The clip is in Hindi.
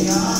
Yeah.